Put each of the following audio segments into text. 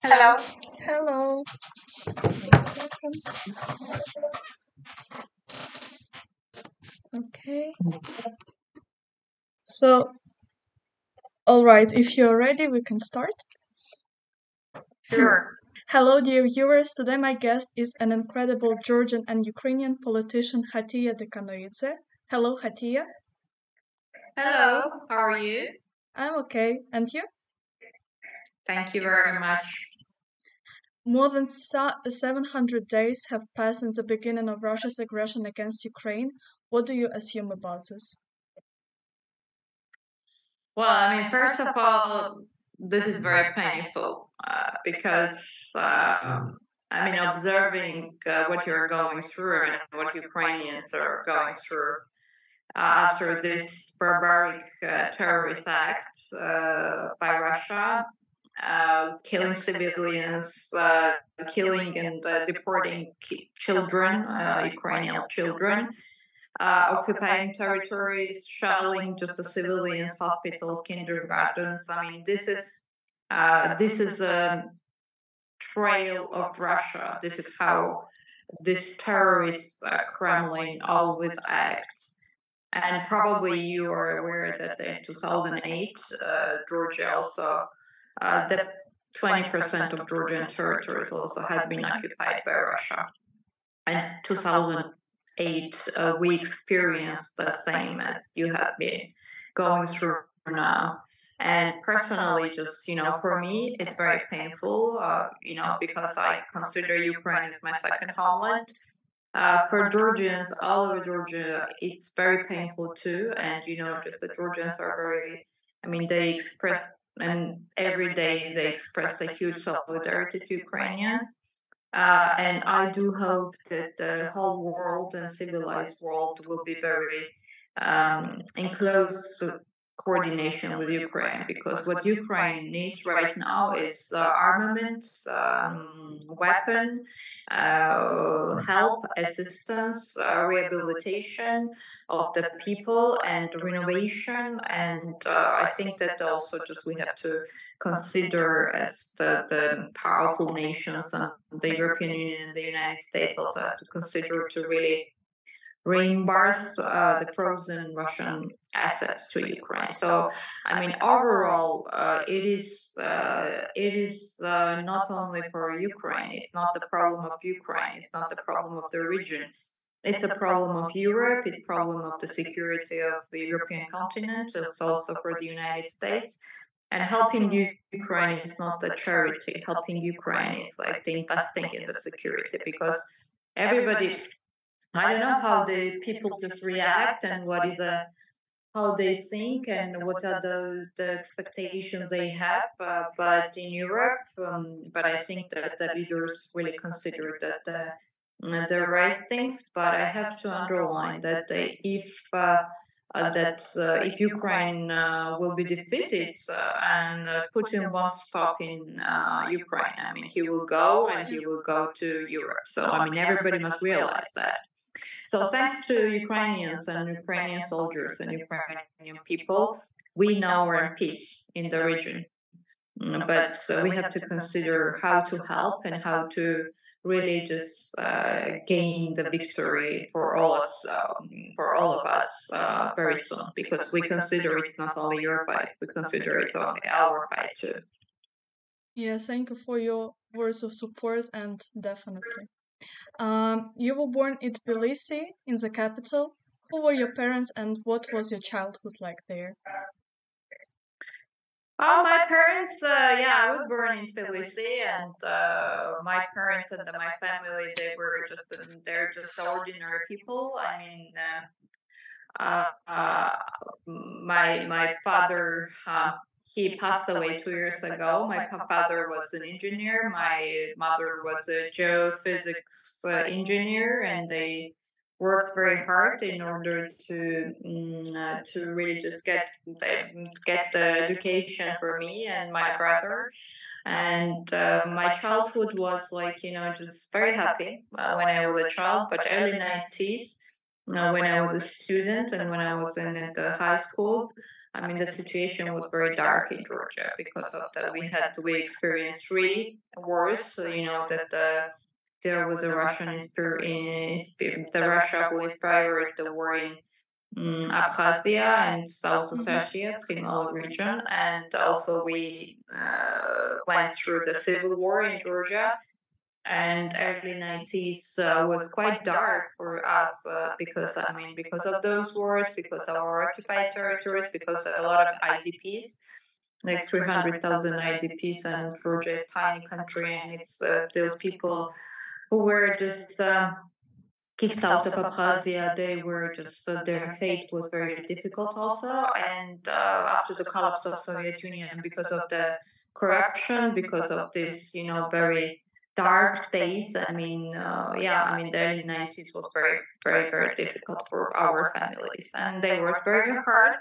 Hello. Hello. Okay. So, all right, if you're ready, we can start. Sure. Hello, dear viewers. Today, my guest is an incredible Georgian and Ukrainian politician, Khatia Dekanoidze. Hello, Khatia. Hello. How are you? I'm okay. And you? Thank you very much. More than 700 days have passed since the beginning of Russia's aggression against Ukraine. What do you assume about this? Well, I mean, first of all, this is very painful uh, because, um, I mean, observing uh, what you're going through and what Ukrainians are going through uh, after this barbaric uh, terrorist act uh, by Russia, uh, killing civilians, uh, killing and uh, deporting children, uh, Ukrainian children, uh, occupying territories, shelling just the civilians, hospitals, kindergartens. I mean, this is uh, this is a trail of Russia. This is how this terrorist uh, Kremlin always acts. And probably you are aware that in 2008, uh, Georgia also, uh, that 20% of Georgian territories also had been occupied by Russia. And 2008, uh, we experienced the same as you have been going through now. And personally, just, you know, for me, it's very painful, uh, you know, because I consider Ukraine as my second homeland. Uh, for Georgians, all over Georgia, it's very painful too. And, you know, just the Georgians are very, I mean, they express, and every day they express a huge solidarity to Ukrainians. Uh, and I do hope that the whole world and civilized world will be very um, in close coordination with Ukraine because what Ukraine needs right now is uh, armament, um, weapon, uh, help, assistance, uh, rehabilitation of the people, and renovation. And uh, I think that also just we have to consider as the, the powerful nations and the European Union and the United States also has to consider to really reimburse uh, the frozen Russian assets to Ukraine. So, I mean, overall, uh, it is uh, it is uh, not only for Ukraine. It's not the problem of Ukraine. It's not the problem of the region. It's a problem of Europe. It's problem of the security of the European continent. It's also for the United States. And helping Ukraine is not a charity. Helping Ukraine is like the investing in the security because everybody I don't know how the people just react and what is the how they think and what are the, the expectations they have. Uh, but in Europe, um, but I think that the leaders really consider that the, the right things. But I have to underline that they, if uh, uh, that uh, if Ukraine uh, will be defeated uh, and uh, Putin won't stop in Ukraine, I mean, he will go and he will go to Europe. So, I mean, everybody must realize that. So thanks to Ukrainians and Ukrainian soldiers and Ukrainian people, we now are in peace in the region. Mm, but uh, we have to consider how to help and how to really just uh, gain the victory for all us, um, for all of us, uh, very soon. Because we consider it's not only your fight; we consider it's only our fight too. Yeah, thank you for your words of support and definitely. Um, you were born in Tbilisi, in the capital. Who were your parents and what was your childhood like there? Oh, my parents, uh, yeah, I was born in Tbilisi, and uh, my parents and my family, they were just, they're just ordinary people. I mean, uh, uh my my father, uh, he passed away two years ago. My father was an engineer. My mother was a geophysics uh, engineer, and they worked very hard in order to uh, to really just get the, get the education for me and my brother. And uh, my childhood was like you know just very happy uh, when I was a child, but early nineties, you know, when I was a student and when I was in the high school, I mean, the situation was very dark in Georgia because of that. We had we experienced three wars. So, you know that the there was a Russian the Russia who inspired the war in um, Abkhazia and South mm-hmm. Ossetia, Trimalo region, and also we uh, went through the civil war in Georgia. And early 90s uh, was quite dark for us uh, because I mean because of those wars, because of our occupied territories, because a lot of IDPs like 300,000 IDPs, and Georgia is tiny country, and it's uh, those people who were just uh, kicked out of Abkhazia. They were just uh, their fate was very difficult also. And uh, after the collapse of Soviet Union, because of the corruption, because of this, you know, very dark days. I mean, uh, yeah, I mean, the early 90s was very, very, very difficult for our families, and they worked very hard.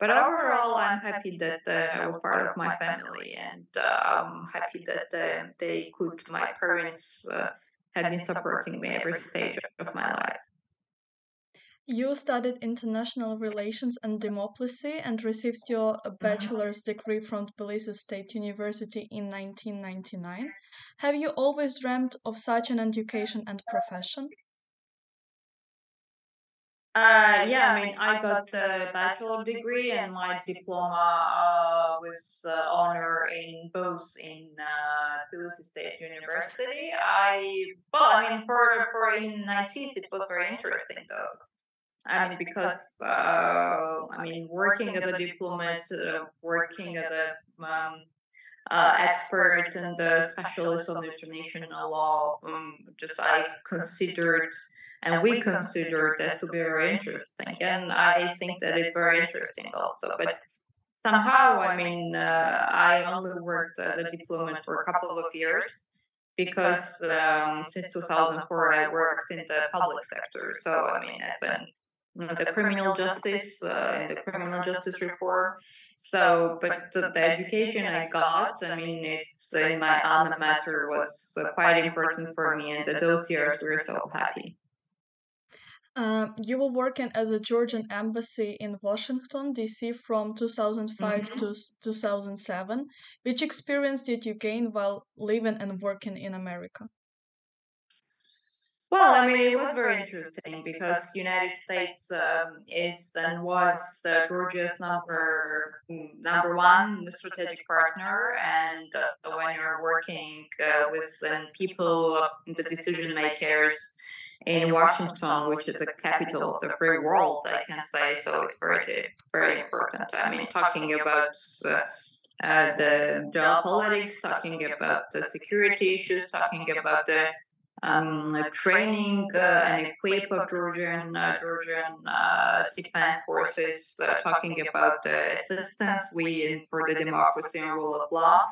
But overall, I'm happy that uh, I was part of my family, and uh, I'm happy that uh, they could, my parents uh, had been supporting me every stage of my life. You studied international relations and democracy and received your uh, bachelor's degree from Tbilisi State University in 1999. Have you always dreamed of such an education and profession? Uh, yeah, I mean, I got the bachelor degree and my diploma uh, was uh, honor in both in uh, Tbilisi State University. I, well, I mean, for for in 90s, it was very interesting though. I mean, because uh, I mean, working as a diplomat, uh, working as a um, uh, expert and a specialist on international law, um, just I considered and we considered this to be very interesting. And I think that it's very interesting also. But somehow, I mean, uh, I only worked as a diplomat for a couple of years because um, since 2004 I worked in the public sector. So I mean, as know, the criminal justice uh, in the criminal justice reform. So, but the, the, education I got, I mean, it's in my alma mater was uh, quite important for me, and those years were so happy. Um, you were working as a Georgian embassy in Washington, D.C. from 2005 mm-hmm. to 2007. Which experience did you gain while living and working in America? Well, I mean, it was very interesting because United States um, is and was uh, Georgia's number number one strategic partner, and uh, when you're working uh, with um, people, the decision makers in Washington, which is the capital of the free world, I can say. So it's very, very important. I mean, talking about uh, uh, the geopolitics, talking about the security issues, talking about the um, training uh, and equip of Georgian uh, Georgian uh, defense forces, uh, talking about the assistance we for the democracy and rule of law.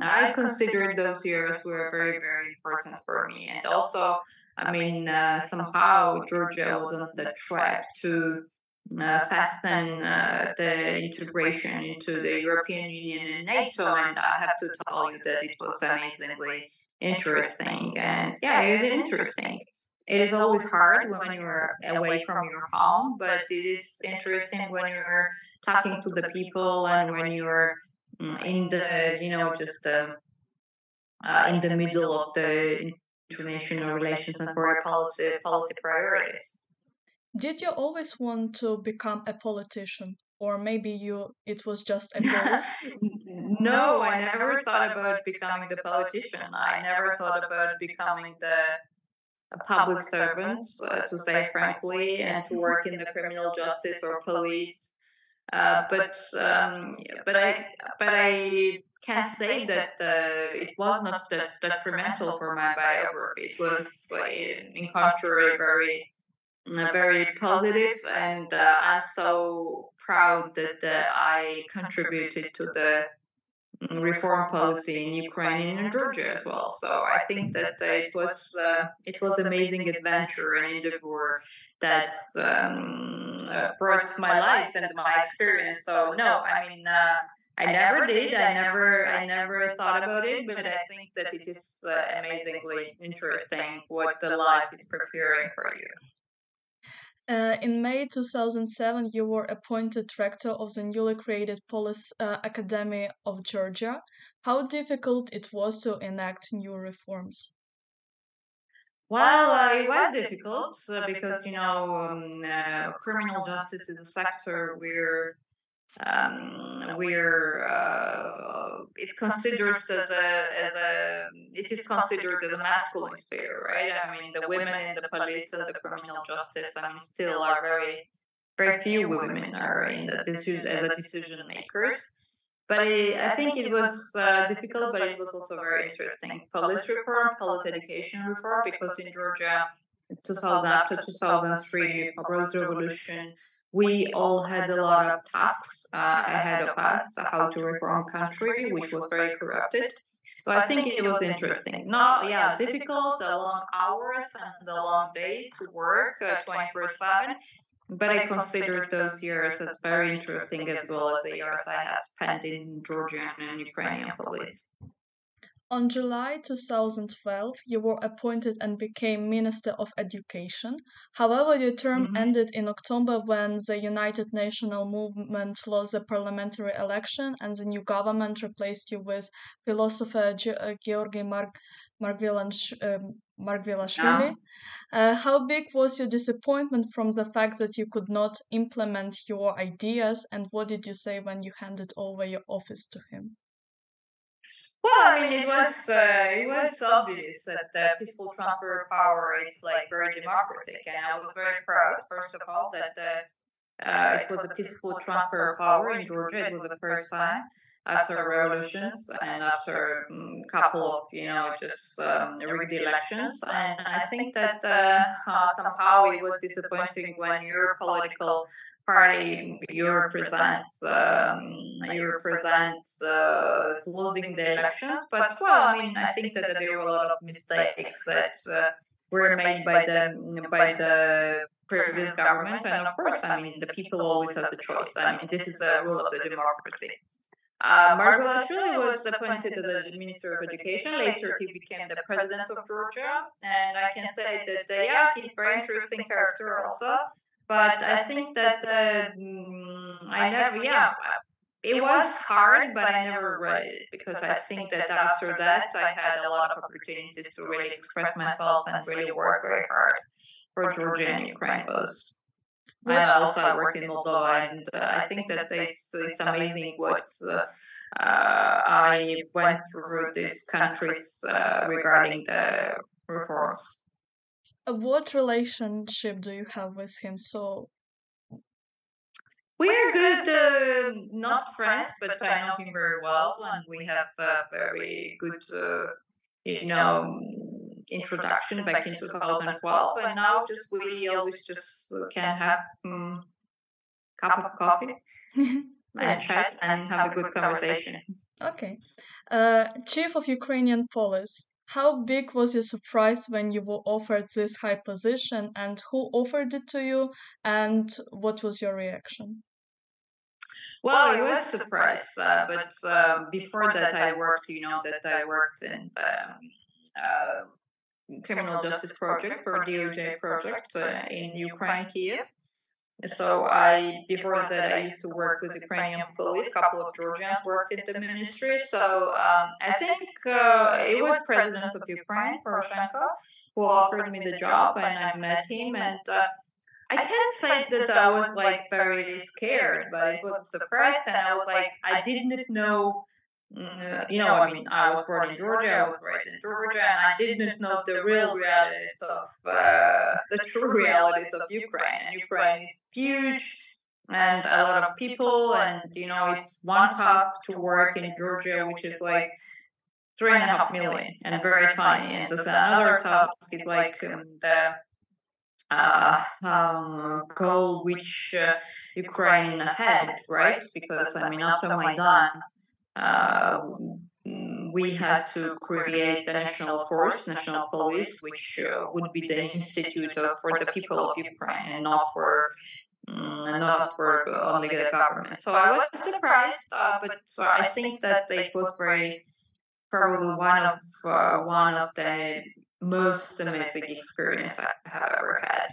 I consider those years were very, very important for me, and also I mean, uh, somehow Georgia was on the track to uh, fasten uh, the integration into the European Union and NATO, and I have to tell you that it was amazingly interesting. And yeah, it is interesting. It is always hard when you're away from your home, but it is interesting when you're talking to the people and when you're mm, in the, you know, just uh, uh, in the middle of the international relations and foreign policy policy priorities. Did you always want to become a politician? Or maybe you it was just a goal? no, I never thought about becoming the politician. I never thought about becoming the a public servant, uh, to say frankly, and to work in the criminal justice or police. Uh, but um, but I but I can say that uh, it was not that detrimental for my biography. It was, in contrary, very, uh, very positive, and uh, I'm so proud that uh, I contributed to the mm, reform policy in Ukraine and in Georgia as well. So I think that it was uh, it was amazing adventure and endeavor that um, uh, brought my life and my experience. So no, I mean I never did. I never, I never thought about it, but I think that it is uh, amazingly interesting what the life is preparing for you. Uh, in May 2007, you were appointed rector of the newly created Police uh, Academy of Georgia. How difficult it was to enact new reforms? Well, uh, it was difficult uh, because you know um, uh, criminal justice is a sector where um, where uh, it's considered as a as a it is considered as a masculine sphere, right? I mean, the women in the police and the criminal justice, I mean, still are very very few women are in the decision as a decision makers. But I think it was uh, difficult, but it was also very interesting. Police reform, police education reform, because in Georgia, 2000 after 2003, Rose Revolution, we all had a lot of tasks uh, ahead of us how to reform country, which was very corrupted. So I think it was interesting. Not, yeah, difficult, the long hours and the long days to work uh, 24 7. But I consider those years as very interesting as well as the years I have spent in Georgian and Ukrainian police. On July 2012, you were appointed and became Minister of Education. However, your term mm-hmm. ended in October when the United National Movement lost the parliamentary election and the new government replaced you with philosopher Ge- uh, Georgy Mark- um, Margvelashvili. Uh, how big was your disappointment from the fact that you could not implement your ideas, and what did you say when you handed over your office to him? Well, I mean, it was uh, it was obvious that the peaceful transfer of power is like very democratic, and I was very proud, first of all, that uh, uh, it was a peaceful transfer of power in Georgia. It was the first time after revolutions and after a um, couple of you know just um, rigged elections, and I think that uh, uh, somehow it was disappointing when your political party you represent um, you represent uh, losing the elections. But well, I mean, I think that there were a lot of mistakes that uh, were made by the by the previous government, and of course, I mean, the people always have the choice. I mean, this is a rule of the democracy. Uh, Margvelashvili was appointed to the Minister of Education. Later, he became the president of Georgia, and I can say that uh, yeah, he's very interesting character also. But I think that uh, I never, yeah, it was hard, but I never read it because I think that after that I had a lot of opportunities to really express myself and really work very hard for Georgia and Ukraine both. I also worked in Moldova, and uh, I think that it's it's amazing what uh, uh, I went through these countries uh, regarding the reforms. Uh, what relationship do you have with him? So we're good, uh, not friends, but I know him very well, and we have a very good, uh, you know, introduction back in 2012. And now, just we always just can have a um, cup of coffee and chat and have a good conversation. Okay, uh, Chief of Ukrainian Police. How big was your surprise when you were offered this high position, and who offered it to you, and what was your reaction? Well, it was a surprise, uh, but uh, before that, I worked. You know that I worked in the uh, criminal justice project for DOJ project uh, in Ukraine, Kiev. So I, before that, I used to work with Ukrainian police. A couple of Georgians worked in the ministry. So um, I think uh, it was President of Ukraine, Poroshenko, who offered me the job, and I met him. And uh, I can't say that I was like very scared, but it was a surprise, and I was like, I didn't know uh, you know, I mean, I was born in Georgia, I was raised in Georgia, and I didn't know the real realities of uh, the true realities of Ukraine. And Ukraine is huge, and a lot of people, and you know, it's one task to work in Georgia, which is like three and a half million and very tiny, and there's another task is like um, the uh, um, goal which uh, Ukraine had, right? Because I mean, after Maidan we had to create the national force, national police, which uh, would be the institute for the people of Ukraine and not for mm, not for only the government. So I was surprised, uh, but I think that it was very probably one of uh, one of the most amazing experience I have ever had.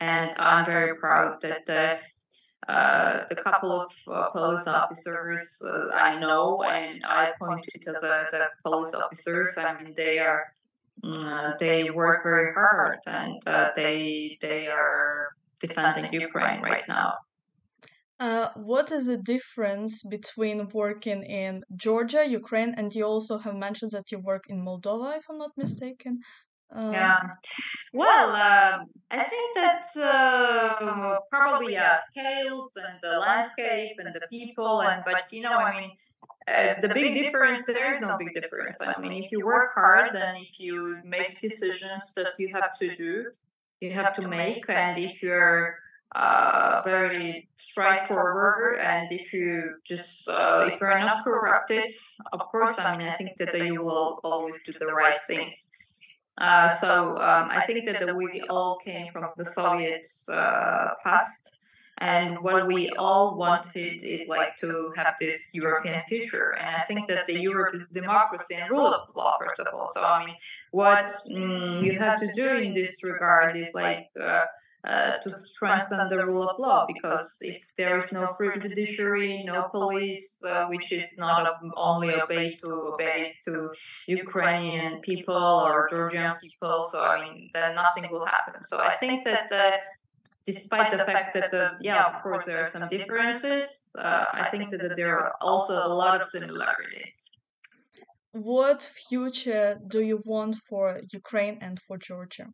and I'm very proud that the uh, the couple of uh, police officers uh, I know and I appointed as a, the police officers. I mean, they are uh, they work very hard and uh, they they are defending Ukraine right now. Uh, what is the difference between working in Georgia, Ukraine, and you also have mentioned that you work in Moldova, if I'm not mistaken? Uh, yeah. Well, uh, I think that uh, probably yeah, scales and the landscape and the people, and but you know, I mean, uh, the big difference there is no big difference. I mean, if you work hard and if you make decisions that you have to do, you have to make, and if you're uh, very straightforward and if you just uh, if you're not corrupted of course i mean i think that you will always do the right things uh, so um, I think that we all came from the Soviet uh, past, and what we all wanted is like to have this European future. And I think that the Europe is democracy and rule of law, first of all. So I mean, what mm, you have to do in this regard is like uh, uh, to strengthen the rule of law because if there is no free judiciary, no police, uh, which is not only obeyed to obeys to Ukrainian people or Georgian people, so I mean then nothing will happen. So I think that uh, despite the fact that uh, yeah, of course there are some differences, uh, I think that there are also a lot of similarities. What future do you want for Ukraine and for Georgia?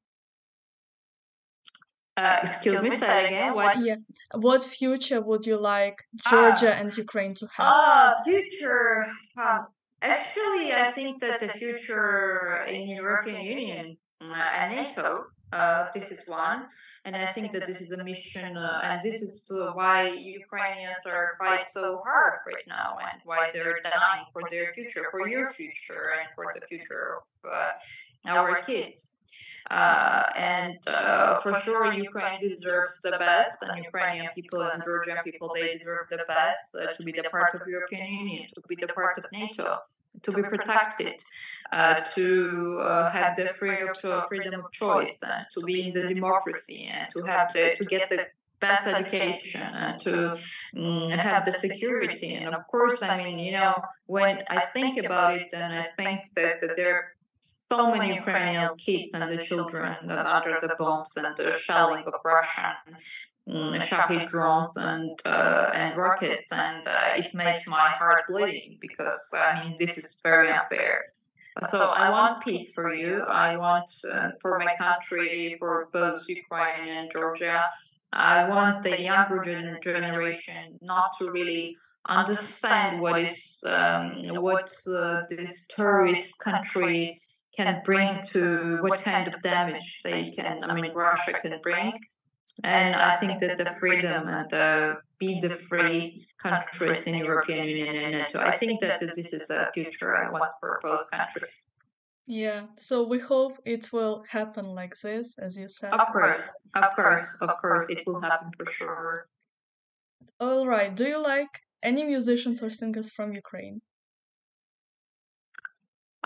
Uh, excuse me, say again. What? Yeah. What future would you like Georgia ah. and Ukraine to have? Ah, future. Um, actually, I think that the future in European Union uh, and NATO. Uh, this is one, and I think that this is a mission, uh, and this is why Ukrainians are fighting so hard right now, and why they're dying for their future, for your future, and for the future of uh, our kids. Uh, and uh, for sure, Ukraine deserves the best, and Ukrainian people and Georgian people they deserve the best uh, to be the part of European Union, to be the part of NATO, to be protected, uh, to uh, have the freedom of, freedom of choice, and to be in the democracy, and to have the, to get the best education and to um, have the security. And of course, I mean, you know, when I think about it, and I think that, that there so many Ukrainian kids and the children that under the bombs and the shelling of Russian um, Shahed drones and uh, and rockets, and uh, it makes my heart bleeding because I mean this is very unfair. So I want peace for you. I want uh, for my country, for both Ukraine and Georgia. I want the younger generation not to really understand what is um, what uh, this terrorist country can bring to what kind of damage they can, I mean, Russia can bring. And I think that the freedom and the be the free countries in European Union and NATO, I think that this is a future I want for both countries. Yeah, so we hope it will happen like this, as you said. Of course, of course, of course, it will happen for sure. All right. Do you like any musicians or singers from Ukraine?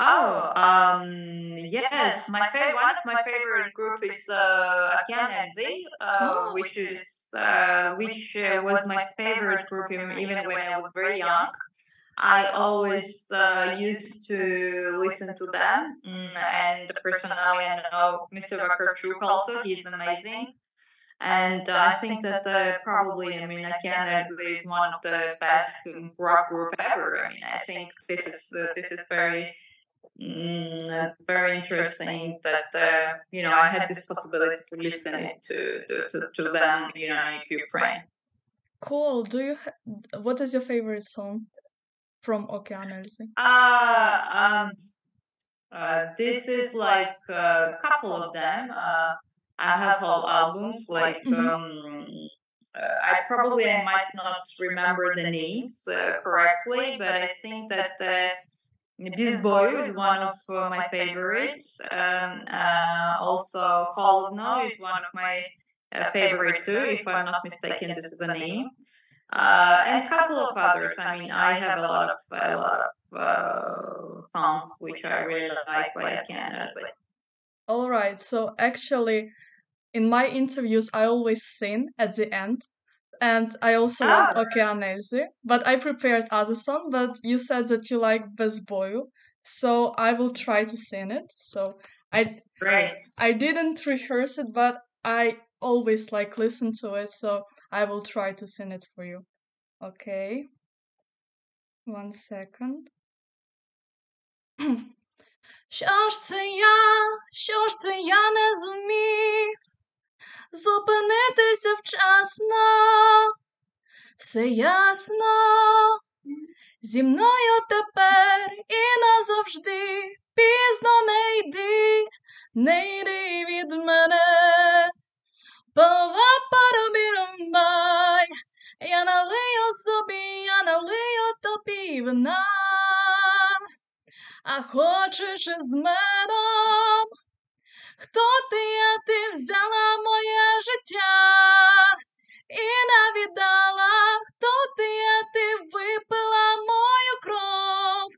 Oh, um, yes, my favorite one of my favorite group is uh, Okean Elzy, uh, oh. which is uh, which uh, was my favorite group even when I was very young. I always uh, used to listen to them, mm, and personally, I know Mr. Vakarchuk also. He's amazing. And uh, I think that uh, probably, I mean, Elzy is one of the best rock group ever. I mean, I think this is uh, this is very Mm, very interesting that uh, you know I had this possibility to listen to to, to them you know in Ukraine. Cool. Do you? Ha- what is your favorite song from Okean Elzy? Uh, um, uh, this is like a couple of them. Uh, I have whole albums. Like mm-hmm. um, uh, I probably I might not remember the names uh, correctly, but I think that uh, Bez boyu is one of uh, my favorites. Um, uh, also, Holodno is one of my uh, favorite too, if I'm not mistaken. This is the name, uh, and a couple of others. I mean, I have a lot of a lot of uh, songs which I really like by Okean Elzy. All right. So actually, in my interviews I always sing at the end and I also ah. love Okean Elzy. But I prepared other song, but you said that you like Bez boyu, so I will try to sing it. So I right. I, I didn't rehearse it, but I always like listen to it, so I will try to sing it for you. Okay. One second. Що ж це я, що ж це я не зумів? Зупинитися вчасно, все ясно, зі мною тепер і назавжди пізно не йди, не йди від мене. Па-ла-па-ра-бі-рам-бай. Я налию собі, я налию тобі вина. А хочеш із мене? Хто ти, я ти взяла моє життя і не віддала, хто ти, я ти випила мою кров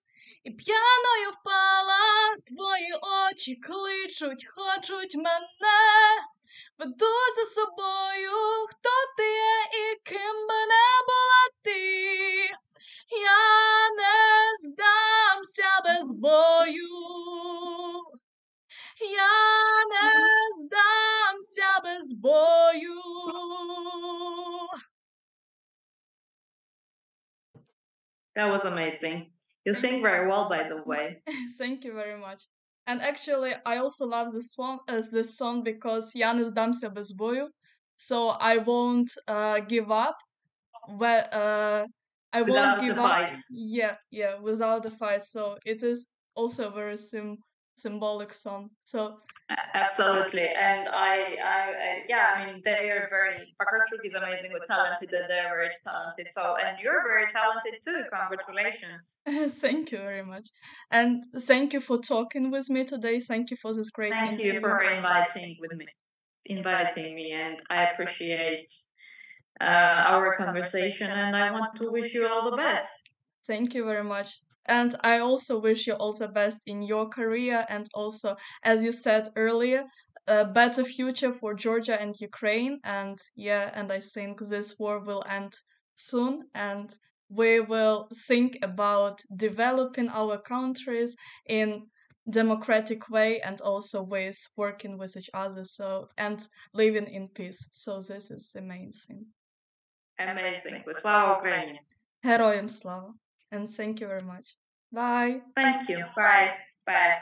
і п'яною впала, твої очі кличуть, хочуть мене, ведуть за собою, хто ти і ким би не була ти. Я не здамся без бою. Я не здамся без бою. That was amazing. You sing very well, by the way. Thank you very much. And actually, I also love this one as this song because я не здамся без бою. So I won't uh, give up. But uh, I Without won't the give up. fight. Yeah, yeah, without the fight. So it is also a very sim- symbolic song. So Absolutely, and I, I, I, yeah, I mean, they are very. Vakarchuk is amazing with talented, and they're very talented. So, and you're very talented too. Congratulations. thank you very much. And thank you for talking with me today. Thank you for this great Thank interview. you for inviting with me, inviting me, and I appreciate uh, our conversation. And I want to wish you all the best. Thank you very much. And I also wish you all the best in your career and also, as you said earlier, a better future for Georgia and Ukraine. And yeah, and I think this war will end soon and we will think about developing our countries in democratic way and also with working with each other so and living in peace so this is the main thing Amazing. Слава Україні. Героям слава And thank you very much bye Thank you. Bye. Bye.